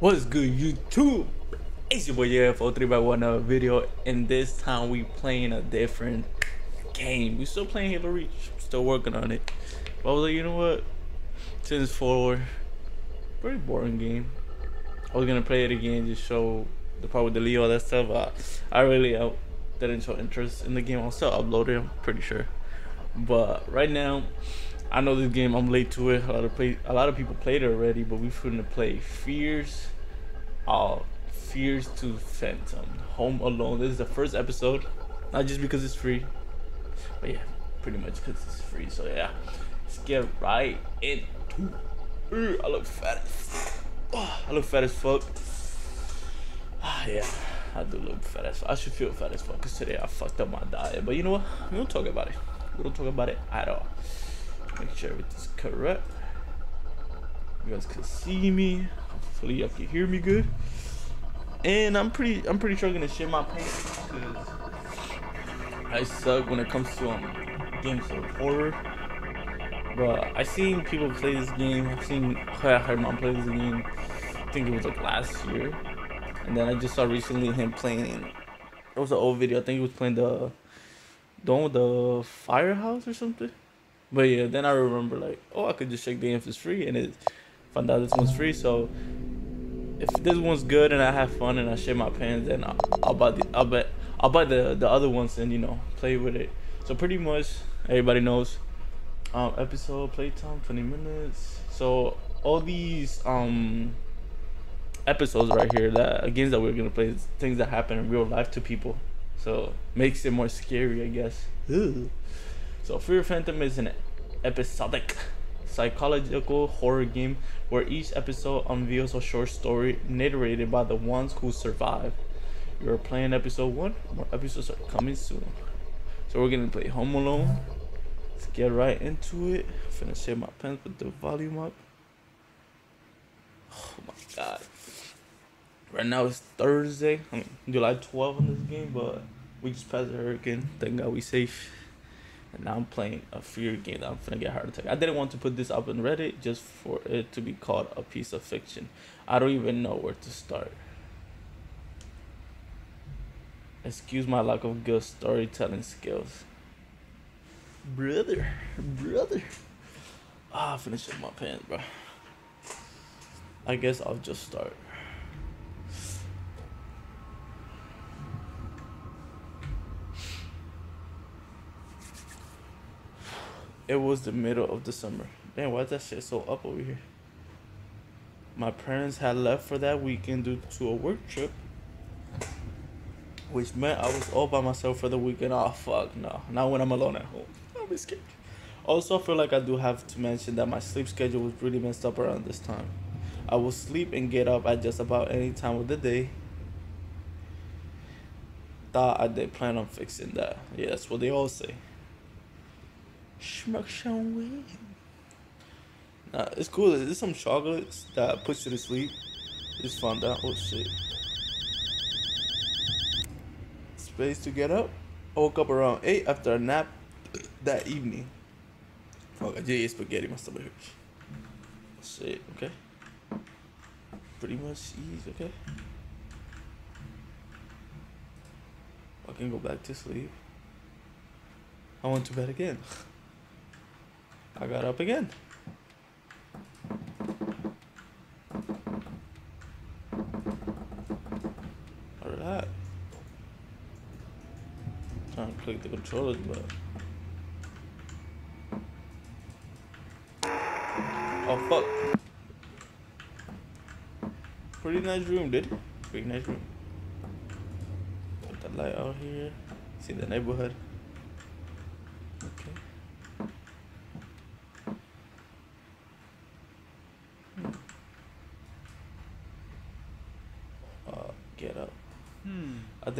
What's good, YouTube? It's your boy JFO 3 by 1 uh, video, and this time we playing a different game. We still playing Halo Reach, still working on it. But I was like, you know what? Since 4, pretty boring game. I was gonna play it again, just show the part with the Leo, that stuff. Uh, I really uh, didn't show interest in the game. I'll still upload it, I'm pretty sure. But right now, I know this game. I'm late to it. A lot of play, a lot of people played it already, but we're finna play Fears. Uh, Fears to Phantom. Home Alone. This is the first episode, not just because it's free, but yeah, pretty much because it's free. So yeah, let's get right into. I look fat. Oh, I look fat as fuck. Ah, yeah, I do look fat as fuck. I should feel fat as fuck because today I fucked up my diet. But you know what? We don't talk about it. We don't talk about it at all. Make sure everything's correct. You guys can see me. Hopefully y'all can hear me good. And I'm pretty I'm pretty sure I'm gonna share my pants because I suck when it comes to um games of horror. But I seen people play this game. I've seen I heard play this game. I think it was like last year. And then I just saw recently him playing it was an old video. I think he was playing the the one with the firehouse or something. But yeah, then I remember like, oh, I could just check the if it's free, and it found out this one's free. So if this one's good and I have fun and I share my pants, then I'll, buy the I'll bet I'll buy the the other ones and you know play with it. So pretty much everybody knows. Um, episode playtime twenty minutes. So all these um episodes right here that games that we're gonna play is things that happen in real life to people. So makes it more scary, I guess. Ugh. So Fear Phantom is an episodic psychological horror game where each episode unveils a short story narrated by the ones who survive. You're playing episode one, more episodes are coming soon. So we're gonna play Home Alone. Let's get right into it. I'm my pants with the volume up. Oh my god. Right now it's Thursday. I mean July 12th on this game, but we just passed the hurricane. Thank God we safe. And now I'm playing a fear game that I'm gonna get a heart attack. I didn't want to put this up on Reddit just for it to be called a piece of fiction. I don't even know where to start. Excuse my lack of good storytelling skills. Brother, brother. Ah, I finished up my pants, bro. I guess I'll just start. It was the middle of summer. Man, why is that shit so up over here? My parents had left for that weekend due to a work trip. Which meant I was all by myself for the weekend. Oh fuck no. Not when I'm alone at home. I'll be scared. Also I feel like I do have to mention that my sleep schedule was really messed up around this time. I will sleep and get up at just about any time of the day. Thought I did plan on fixing that. Yeah, that's what they all say. Schmuck way. Nah, it's cool. There's some chocolates that puts you to sleep. Just found out. Oh shit. Space to get up. I woke up around 8 after a nap that evening. Fuck, I did eat spaghetti. My stomach hurts. Oh, shit, okay. Pretty much easy, okay. I can go back to sleep. I went to bed again. I got up again. Alright. Trying to click the controllers, but. Oh fuck. Pretty nice room, dude. Pretty nice room. Put the light out here. See the neighborhood.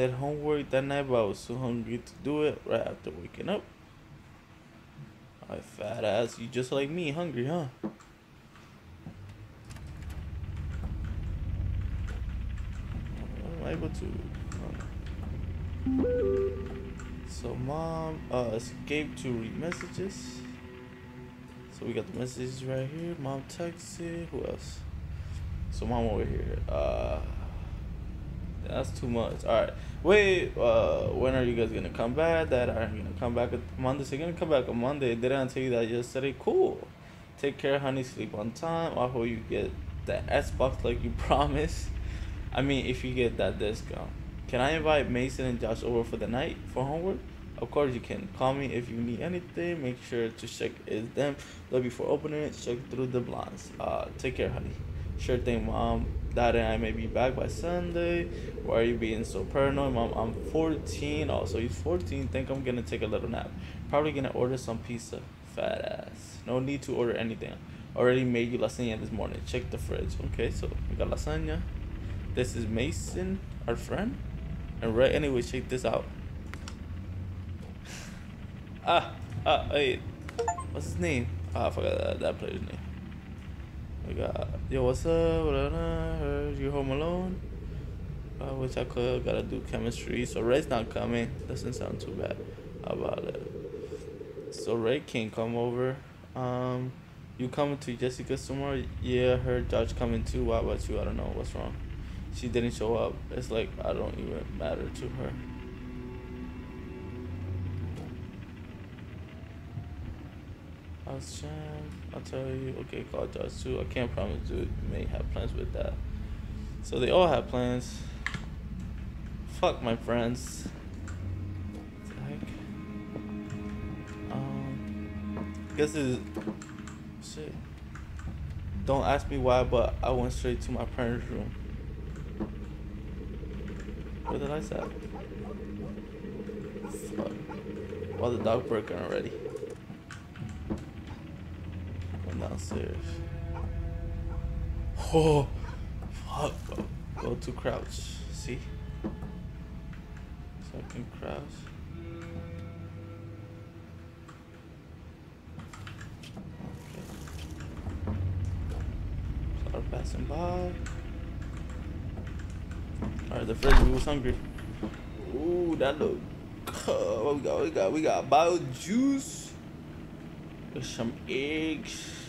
Did homework that night, but I was so hungry to do it right after waking up. My fat ass, you just like me, hungry, huh? I'm able to. So mom, uh, escape to read messages. So we got the messages right here. Mom texted. Who else? So mom over here. Uh, that's too much. All right. Wait. Uh, when are you guys gonna come back? That are you gonna come back on Monday? So you're gonna come back on Monday. Didn't I tell you that yesterday? Cool. Take care, honey. Sleep on time. I hope you get that Xbox like you promised. I mean, if you get that discount. Can I invite Mason and Josh over for the night for homework? Of course you can. Call me if you need anything. Make sure to check is them. Love before opening it. Check through the blinds. Uh, take care, honey. Sure thing, mom. Dad and I may be back by Sunday. Why are you being so paranoid, mom? I'm 14. Also, he's 14. Think I'm gonna take a little nap. Probably gonna order some pizza. Fat ass. No need to order anything. Already made you lasagna this morning. Check the fridge. Okay, so we got lasagna. This is Mason, our friend. And right anyway, check this out. Ah, ah, wait. What's his name? Ah, I forgot that, that player's name. We got, yo, what's up? Heard you home alone? I wish I could. Gotta do chemistry. So Ray's not coming. Doesn't sound too bad. About it? So Ray can't come over. Um, you coming to Jessica's tomorrow? Yeah, her Josh coming too. Why about you? I don't know. What's wrong? She didn't show up. It's like I don't even matter to her. I'll I'll tell you. Okay, call Josh too. I can't promise you. You may have plans with that. So they all have plans. Fuck my friends. Um, guess is shit. Don't ask me why, but I went straight to my parents' room. Where the lights at? Fuck. Why the dog barking already? Went downstairs. Oh, fuck. Go to crouch. See? So I can crouch. Okay. Start passing by. Alright, the fridge we was hungry. Ooh, that look. What we got? We got we got bio juice. With some eggs.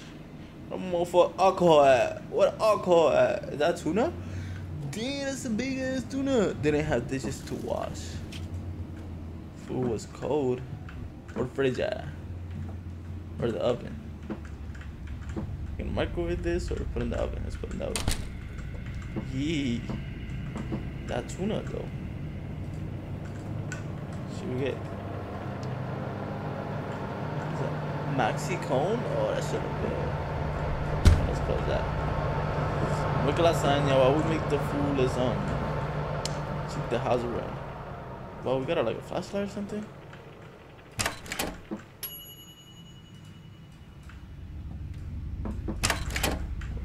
More for alcohol at? What alcohol at? Is that tuna? Damn, that's a big ass tuna. Didn't have dishes to wash. Food was cold. Or fridge at? Or the oven? Can microwave this or put in the oven? Let's put in the oven. Yee. That tuna though. Should we get maxi cone? Oh that should have been. Close that. Look at while we make the food is um Check the house around. Well we got a, like a flashlight or something?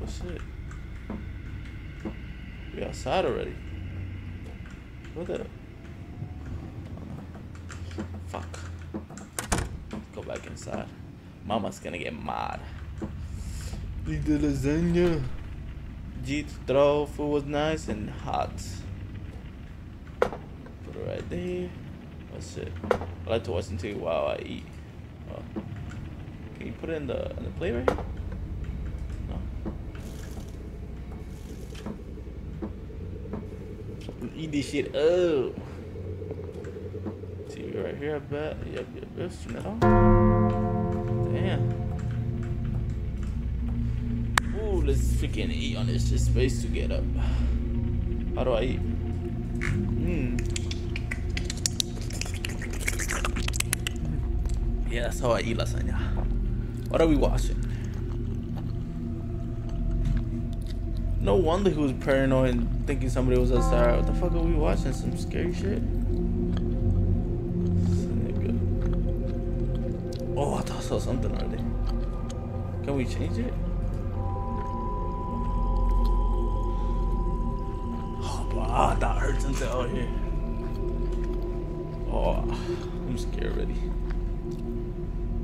Oh shit. We outside already. What the? Fuck. Let's go back inside. Mama's gonna get mad. Eat the lasagna. G throw food was nice and hot. Put it right there. That's it. I like to watch until while I eat. Oh. Can you put it in the in the plate right here? No. Eat this shit up. See right here, I bet. Yep, yep, yep. Turn it on. Let's freaking eat on this. Just space to get up. How do I eat? Hmm. Yeah, that's how I eat lasagna. What are we watching? No wonder he was paranoid and thinking somebody was outside. What the fuck are we watching? Some scary shit? Oh, I thought I saw something already. Can we change it? Wow, that hurts until out here. Oh, I'm scared already.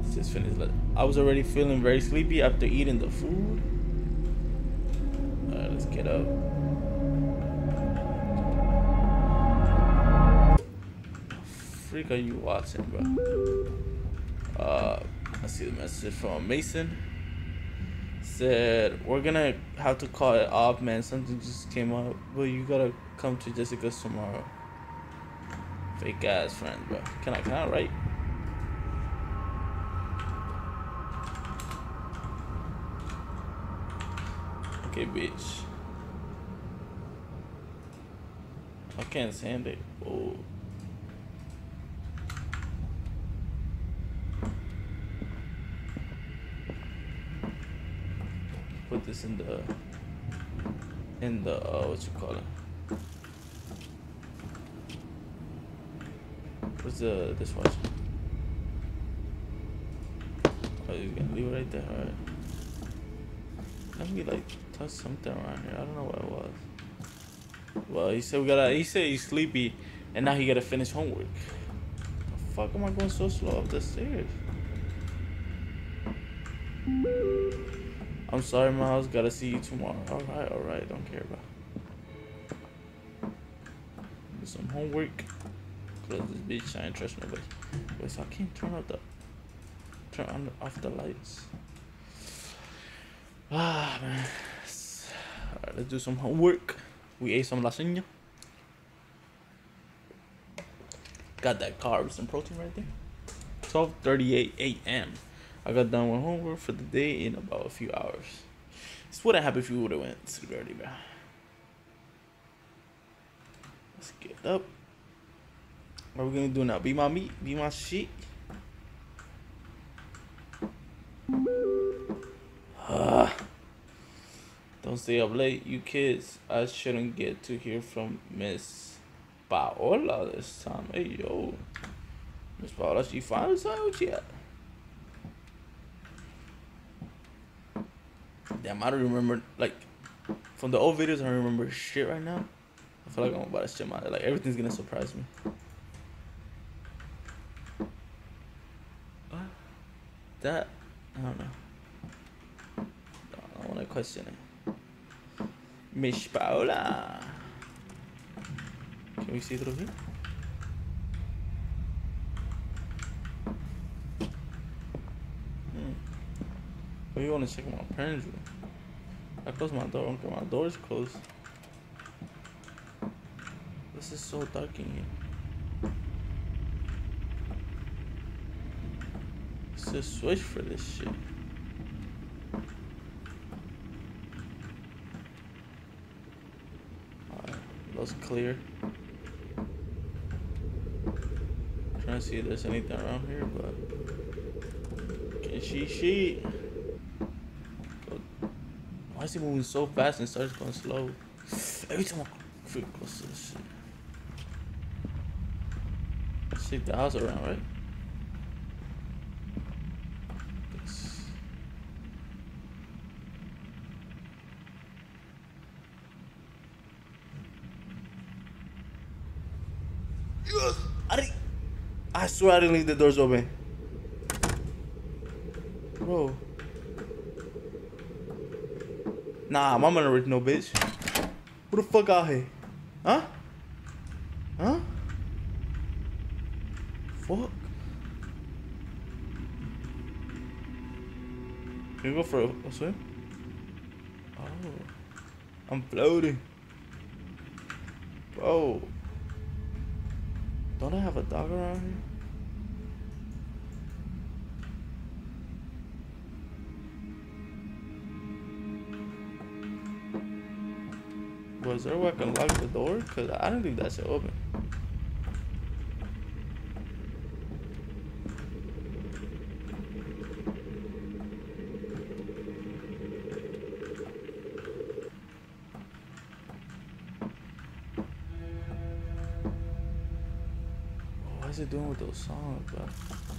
Let's just finish. I was already feeling very sleepy after eating the food. Alright, let's get up. Freak are you watching, bro? Uh, I see the message from Mason. Said we're gonna have to call it off, man. Something just came up, but you gotta come to Jessica's tomorrow. Fake ass friend, bro. Can I can I write? Okay, bitch. I can't send it. Oh. This in the in the uh, what you call it? What's the dishwasher? Oh, you gonna leave it right there, alright. Let me like touch something around here. I don't know what it was. Well, he said we gotta. He said he's sleepy, and now he gotta finish homework. The fuck am I going so slow up the stairs? I'm sorry, Miles. Gotta see you tomorrow. All right, all right. Don't care about. Do some homework. Close this bitch. I ain't trust nobody. Wait, so I can't turn off the turn on off the lights. Ah man. Alright, let's do some homework. We ate some lasagna. Got that carbs and protein right there. 12:38 a.m. I got done with homework for the day in about a few hours. This wouldn't happen if you would have went to sleep early, bro. Let's get up. What are we gonna do now? Be my meat? Be my shit? Ah. Don't stay up late, you kids. I shouldn't get to hear from Miss Paola this time. Hey, yo. Miss Paola, she finally signed with you at? Damn, I don't remember, like, from the old videos, I don't remember shit right now. I feel like I'm about to shit my, like, everything's gonna surprise me. What? That, I don't know. I don't want to question it. Miss Paola. Can we see through here? Hmm. Oh, you want to check my parents' room? I closed my door. Okay, my door is closed. This is so dark in here. It's a switch for this shit. was clear. Trying to see if there's anything around here, but can she she? Why is he moving so fast and starts going slow? Every time I feel close to this shit. Shake the house around, right? I swear I didn't leave the doors open. Bro. Nah, I'm an original bitch. Who the fuck out here? Huh? Huh? Fuck. Can you go for a, a swim? Oh. I'm floating. Bro. Don't I have a dog around here? Was there a way I can lock the door? Cause I didn't leave that shit open. is it doing with those songs, bro?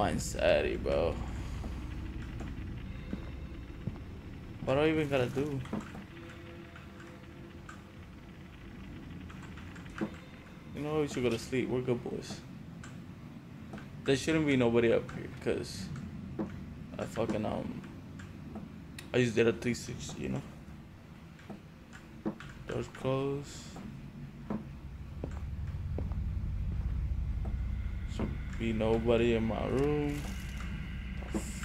Mine's saddy, bro. What do I even gotta do? You know, we should go to sleep. We're good boys there shouldn't be nobody up here because I fucking um I just did a 360, you know. Doors closed. Should be nobody in my room.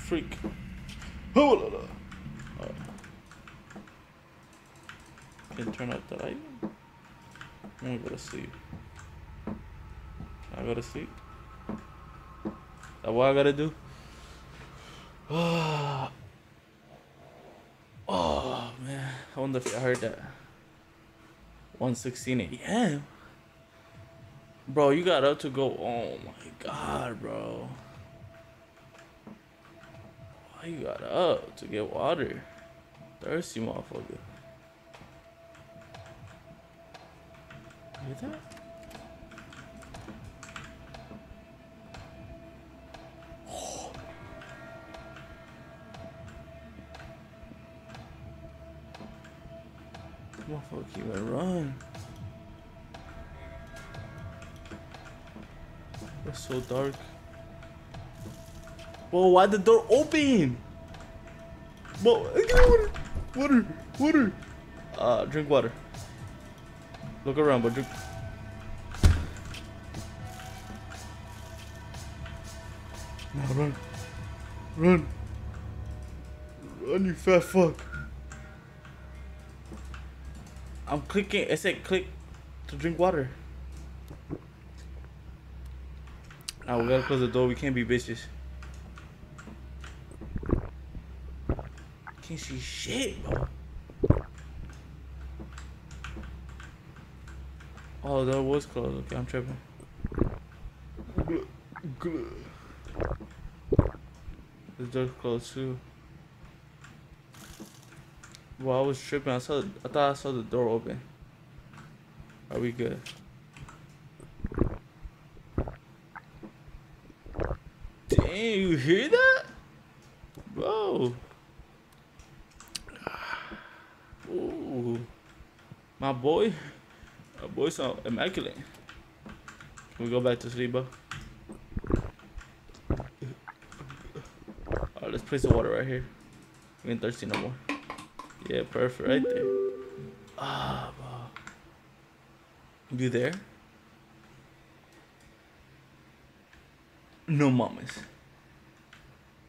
Freak. Hold on. Alright. Can turn out the light. I'm gonna go to sleep. I go to sleep. That what I gotta do? Oh, oh man. I wonder if I heard that. 116 a.m. Bro, you got up to go. Oh my god, bro. Why you got up to get water? Thirsty motherfucker. Hear that? Motherfucker keep it run. So dark. Whoa, why the door open? Whoa, water, water, water. Uh, drink water. Look around, but drink. Now run, run, run, you fat fuck. I'm clicking. It said click to drink water. Now we gotta close the door. We can't be bitches. Can't see shit, bro. Oh, door was closed. Okay, I'm tripping. The door's closed too. Well, I was tripping. I saw. I thought I saw the door open. Are we good? Damn, you hear that, Whoa. Ooh, my boy. My boy sound immaculate. Can we go back to sleep, bro? Alright, let's place the water right here. We ain't thirsty no more. Yeah, perfect right there. Ah, wow. You there? No mamas.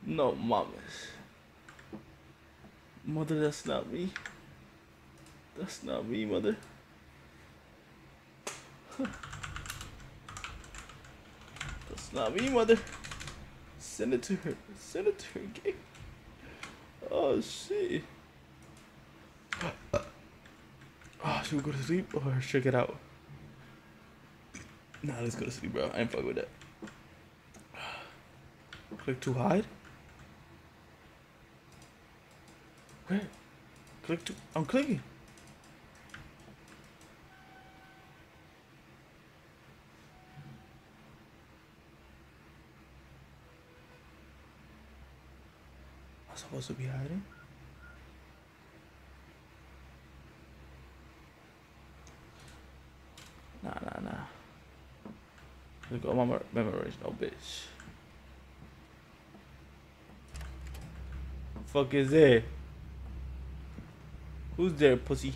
No mamas. Mother, that's not me. That's not me, mother. That's not me, mother. Send it to her. Send it to her. Gang. Oh, shit. Oh, should we go to sleep or check it out? Nah, let's go to sleep, bro. I ain't fuck with that. Click to hide. Where? Click to. I'm clicking. I'm supposed to be hiding. Nah, nah, nah. Look at my mem- memories, no bitch. Fuck is there? Who's there, pussy?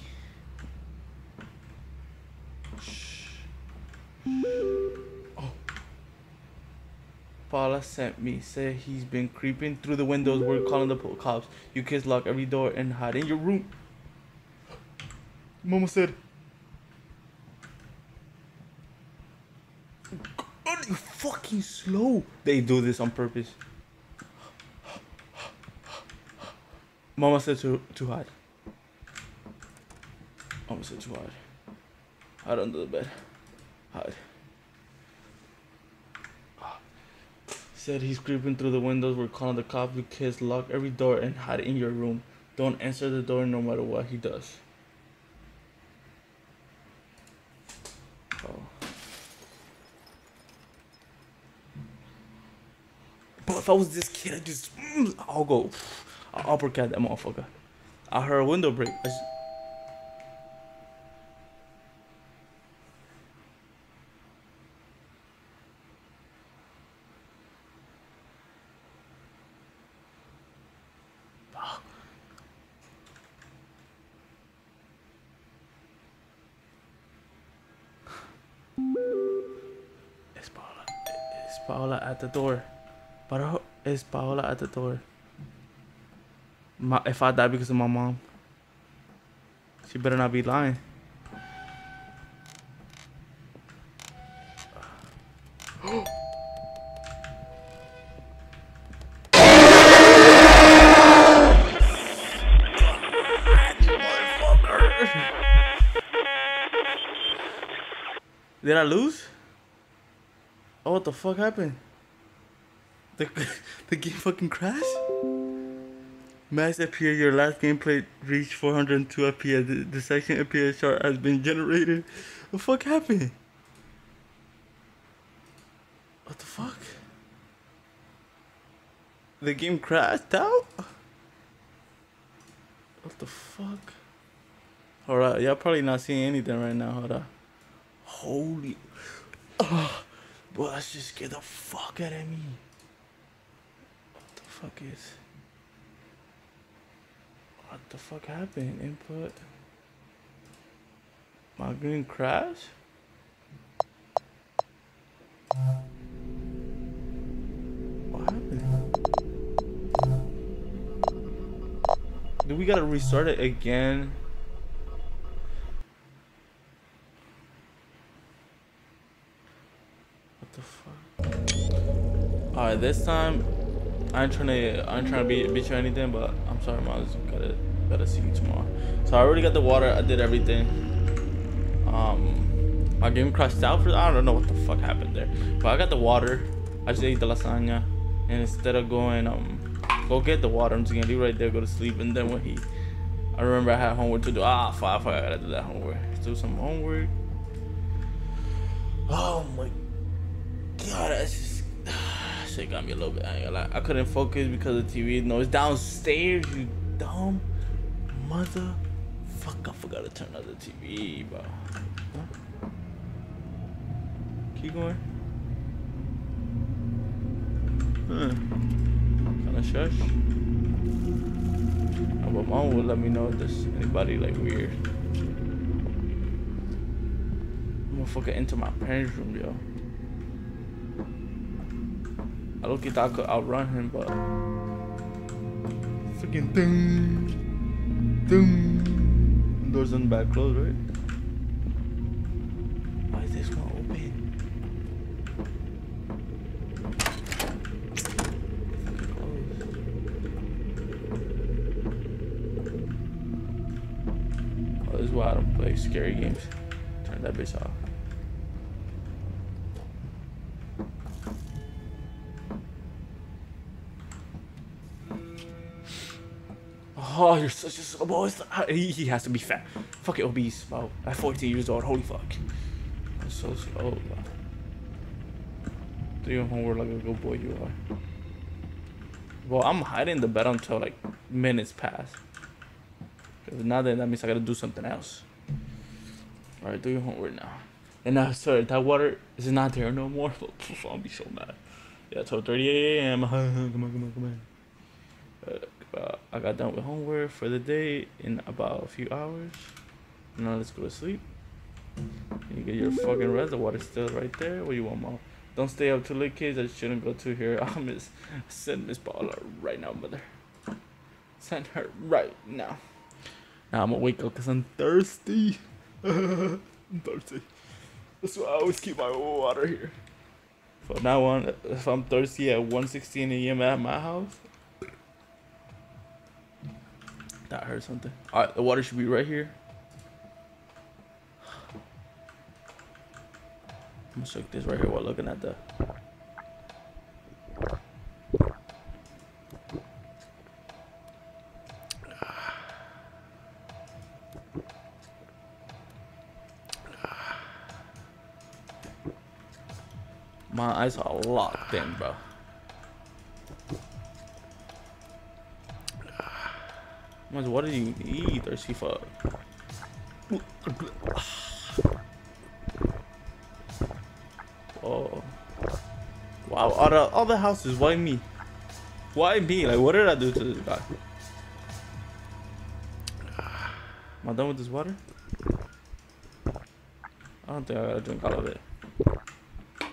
Oh. Paula sent me. Said he's been creeping through the windows. We're calling the cops. You kids lock every door and hide in your room. Mama said. God, you fucking slow. They do this on purpose. Mama said to to hide. Mama said to hide. Under the bed. Hide. Said he's creeping through the windows. We're calling the cops. You kids lock every door and hide in your room. Don't answer the door no matter what he does. Oh. But if I was this kid, I just I'll go. I'll uppercut that motherfucker. I heard a window break. Paola at the door. But it's Paola at the door. My, if I die because of my mom, she better not be lying. What the fuck happened? The, the game fucking crashed? Max FPS, your last gameplay reached 402 FPS. The, the second FPS chart has been generated. What the fuck happened? What the fuck? The game crashed out? What the fuck? Alright, y'all probably not seeing anything right now. Hold on. Holy. Oh, boy, that's just get the fuck out of me. What the fuck is. What the fuck happened? Input. My green crash? What happened? Do we gotta restart it again? What the fuck? Alright, this time I ain't trying to I ain't trying to beat, beat you or anything, but I'm sorry, Miles. Gotta gotta see you tomorrow. So I already got the water. I did everything. Um, my game crashed out for I don't know what the fuck happened there, but I got the water. I just ate the lasagna, and instead of going um go get the water, I'm just gonna leave right there, go to sleep, and then when he, I remember I had homework to do. Ah, fuck I gotta do that homework. Let's do some homework. Oh my god, that's just shit got me a little bit. Lie. I couldn't focus because of the TV. No, it's downstairs. You dumb mother. Fuck, I forgot to turn on the TV, bro. Huh? Keep going. Huh. Kinda shush. Oh, but mom will let me know if there's anybody like weird. I'm gonna fucking enter my parents' room, yo. I don't think I could outrun him, but freaking ding, ding. Doors in the back closed, right? Why is this one open? Closed. Oh, this is why I don't play scary games. Turn that bitch off. Oh, you're such a slow boy. He, he has to be fat. Fucking obese, bro. At 14 years old, holy fuck. I'm so slow. Do your homework like a good boy you are. Well, I'm hiding the bed until like minutes pass. Cause now that that means I gotta do something else. Alright, do your homework now. And now, sorry, that water is not there no more. I'll be so mad. Yeah, 12:30 a.m. come on, come on, come on. Uh, uh, I got done with homework for the day in about a few hours. Now let's go to sleep. You get your fucking rest. The water's still right there. What do you want, mom? Don't stay up too late, kids. I shouldn't go to here. I'll miss send Miss Paula right now, mother. Send her right now. Now I'm gonna wake up because I'm thirsty. I'm thirsty. That's why I always keep my water here. From now on, if I'm thirsty at 1:16 a.m. at my house, that hurt something. All right, the water should be right here. I'm gonna soak this right here while looking at the. My eyes are locked in, bro. Much water do you need, thirsty fuck? Oh. Wow, all the, all the houses, why me? Why me? Like, what did I do to this guy? Am I done with this water? I don't think I gotta drink all of it.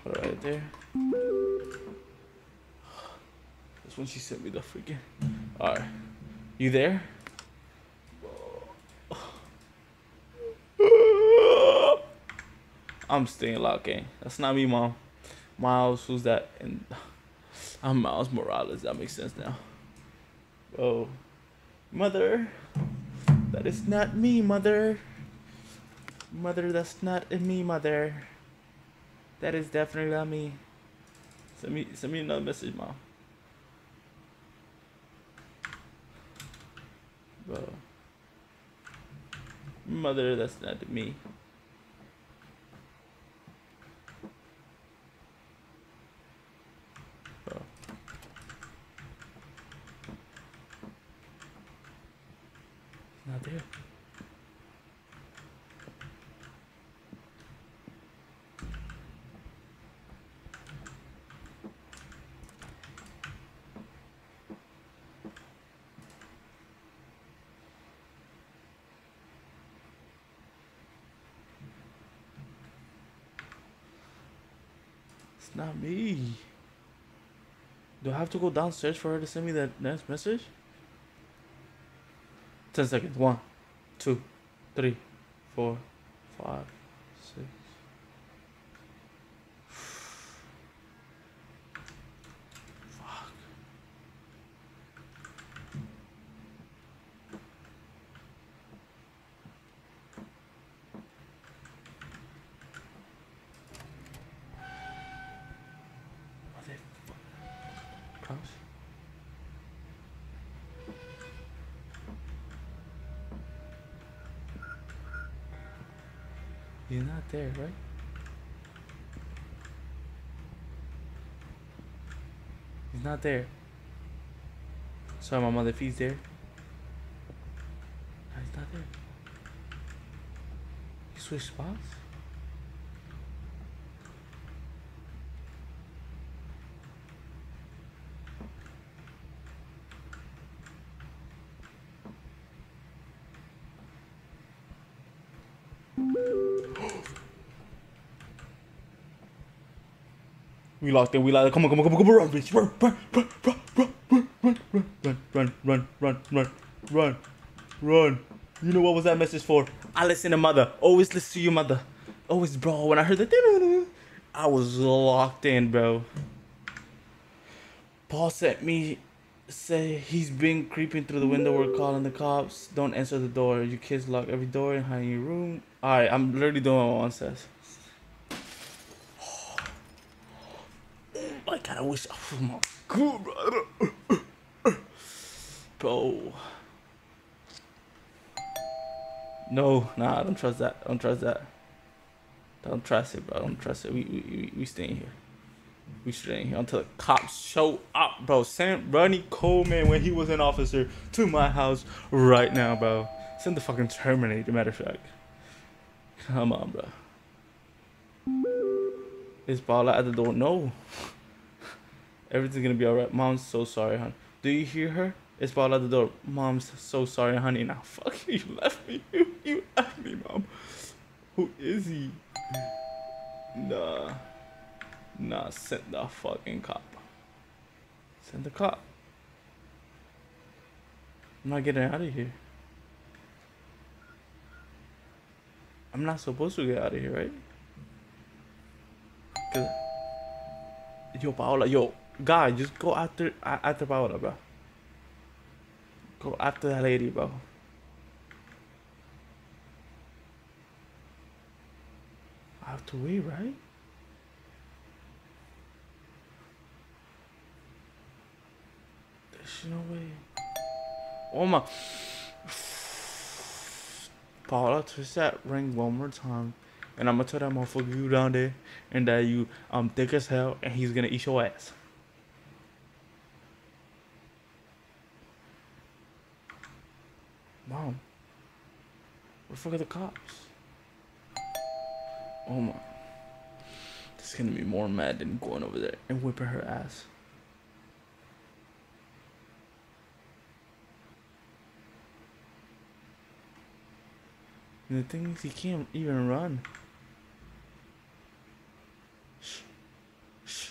Put it right there. That's when she sent me the freaking. Alright. You there? I'm staying locked, gang. That's not me, mom. Miles, who's that? And I'm Miles Morales. That makes sense now. Oh, mother, that is not me, mother. Mother, that's not me, mother. That is definitely not me. Send me, send me another message, mom. Bro. Mother, that's not me. It's not me. Do I have to go downstairs for her to send me that next message? 10 seconds. One, two, three, four, five, six. Fuck. Motherfucker. Crouch. He's not there, right? He's not there. Sorry, my mother, if he's there. No, he's not there. He switched spots? We locked in. We locked in. Come on, come on, come on, come on, run, bitch. Run, run, run, run, run, run, run, run, run, run, run, run, run, run. You know what was that message for? I listen to mother. Always listen to your mother. Always, bro. When I heard that, I was locked in, bro. Paul sent me say he's been creeping through the window. We're calling the cops. Don't answer the door. You kids lock every door and hide in your room. All right, I'm literally doing what one says. my I wish. Oh my god, bro. No, nah, I don't trust that. Don't trust that. Don't trust it, bro. Don't trust it. We we we, we staying here. We staying here until the cops show up, bro. Send Ronnie Coleman when he was an officer to my house right now, bro. Send the fucking Terminator. Matter of fact. Come on, bro. Is Paula at the door? No. Everything's gonna be alright. Mom's so sorry, hon. Do you hear her? It's Paul at the door. Mom's so sorry, honey. Now, fuck you. You left me. You, you left me, mom. Who is he? Nah. Nah, send the fucking cop. Send the cop. I'm not getting out of here. I'm not supposed to get out of here, right? Cause yo, Paola, yo, guy, just go after after Paola, bro. Go after that lady, bro. I have to wait, right? There's no way. Oh my. Paula, twist that ring one more time. And I'm gonna tell that motherfucker you down there and that you um thick as hell and he's gonna eat your ass. Mom. Where the fuck are the cops? Oh my. This is gonna be more mad than going over there and whipping her ass. And the thing is, he can't even run. Shh. Shh.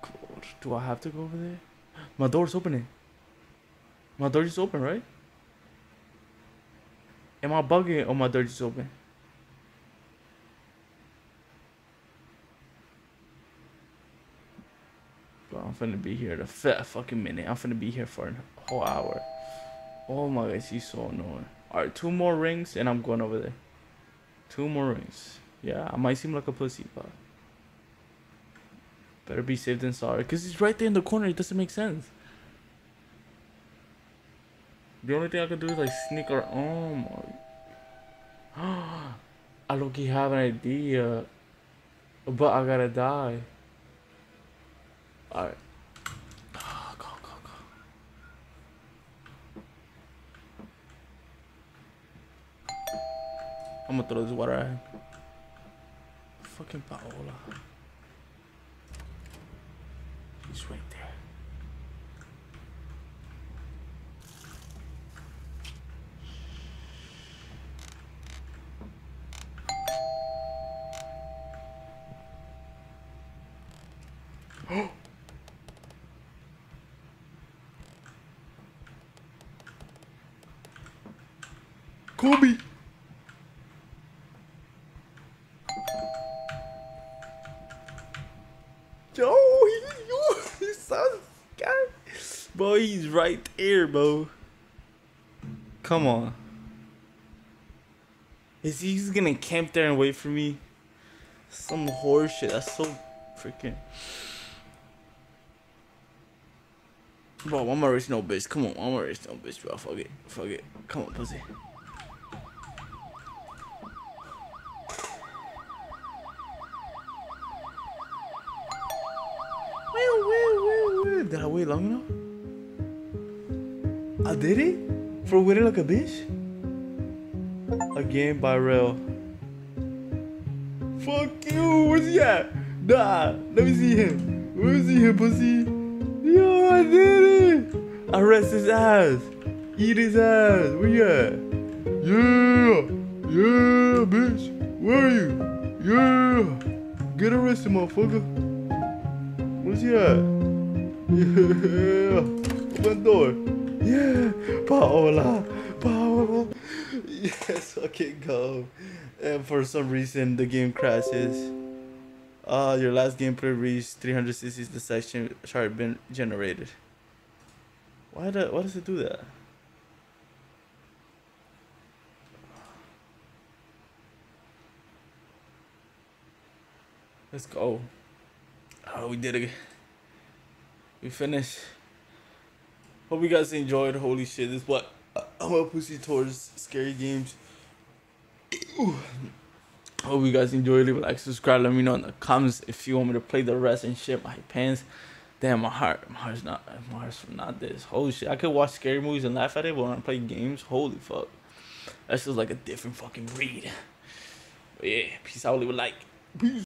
God, do I have to go over there? My door's opening. My door just open, right? Am I bugging or my door just open? Bro, I'm finna be here the fucking minute. I'm finna be here for a whole hour. Oh my god, she's so annoying. Alright, two more rings and I'm going over there. Two more rings. Yeah, I might seem like a pussy, but better be safe than sorry. Cause it's right there in the corner. It doesn't make sense. The only thing I could do is like sneak around. Oh my. I don't have an idea, but I gotta die. Alright. Ah, go, go, go. I'm gonna throw this water at him. Fucking Paola. He's right there. Kobe. Yo, he, he's so scared. Bro, he's right there, bro. Come on. Is he just gonna camp there and wait for me? Some horse shit. That's so freaking. Bro, I'm a rich no bitch. Come on, I'm a rich no bitch, bro. Fuck it. Fuck it. Come on, pussy. Did I wait long enough? Did he? For Winning like a bitch? Again by rail. Fuck you! Where's he at? Nah, let me see him. Where is he, pussy? Yo, I did it! Arrest his ass. Eat his ass. Where you at? Yeah! Yeah, bitch! Where are you? Yeah! Get arrested, motherfucker. Where's he at? Yeah! Open door. Yeah! Paola! Paola! Yes, fucking go. And for some reason, the game crashes. Uh, your last gameplay reached 360 the section chart been generated. Why the, why does it do that? Let's go. Oh, we did it. We finished. Hope you guys enjoyed. Holy shit, this is what I'm a pussy towards scary games. Hope you guys enjoy. Leave a like, subscribe. Let me know in the comments if you want me to play the rest and shit my pants. Damn, my heart, my heart's not, my heart's not this. Holy shit, I could watch scary movies and laugh at it, but when I play games, holy fuck, that's just like a different fucking breed. But yeah, peace out. Leave a like. Peace.